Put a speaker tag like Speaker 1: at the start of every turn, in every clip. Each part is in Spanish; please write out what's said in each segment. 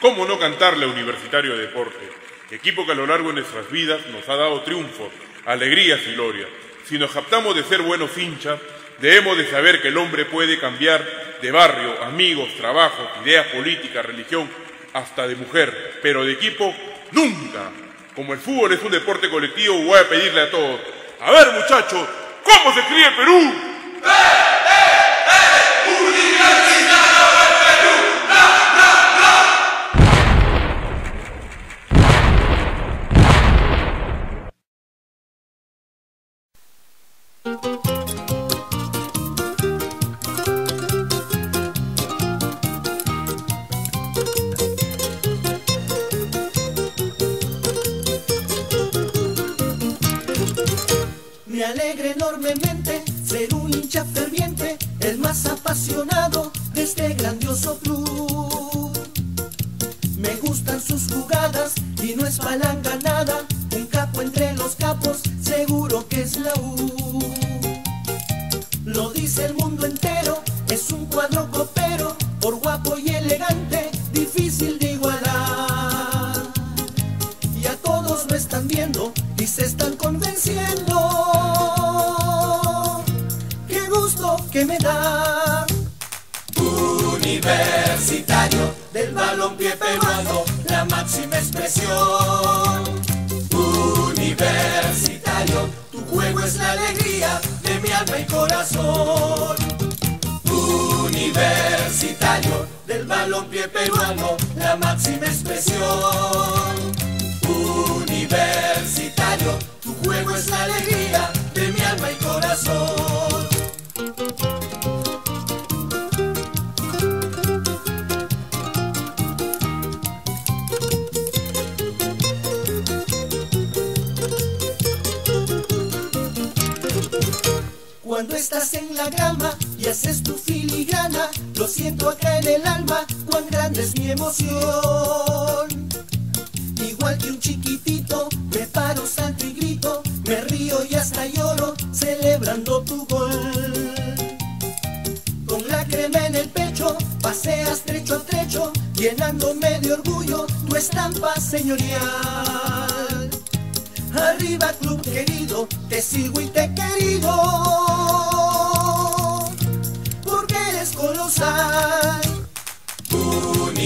Speaker 1: ¿Cómo no cantarle Universitario de Deporte? Equipo que a lo largo de nuestras vidas nos ha dado triunfos, alegrías y gloria. Si nos captamos de ser buenos hinchas, debemos de saber que el hombre puede cambiar de barrio, amigos, trabajo, ideas políticas, religión, hasta de mujer, pero de equipo nunca. Como el fútbol es un deporte colectivo, voy a pedirle a todos, a ver muchachos, ¿cómo se escribe Perú?
Speaker 2: Me alegra enormemente ser un hincha ferviente, el más apasionado de este grandioso club. Me gustan sus jugadas y no es palanga nada, un capo entre los capos, seguro que es la U. Lo dice el mundo entero, es un cuadro copero, por guapo y elegante, difícil de igualar. Y a todos lo están viendo y que me da. Universitario del balompié peruano, la máxima expresión. Universitario, tu juego es la alegría de mi alma y corazón. Universitario del balompié peruano, la máxima expresión. Cuando estás en la grama y haces tu filigrana, lo siento acá en el alma, cuán grande es mi emoción. Igual que un chiquitito, me paro, salto y grito, me río y hasta lloro, celebrando tu gol. Con la crema en el pecho, paseas trecho a trecho, llenándome de orgullo tu estampa señorial. Arriba club querido, te sigo y te querido,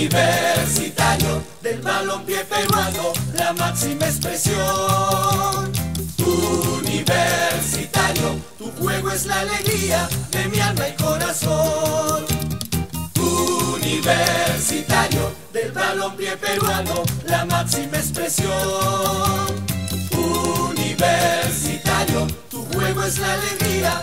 Speaker 2: universitario del balompié peruano, la máxima expresión. Universitario, tu juego es la alegría de mi alma y corazón. Universitario del balompié peruano, la máxima expresión. Universitario, tu juego es la alegría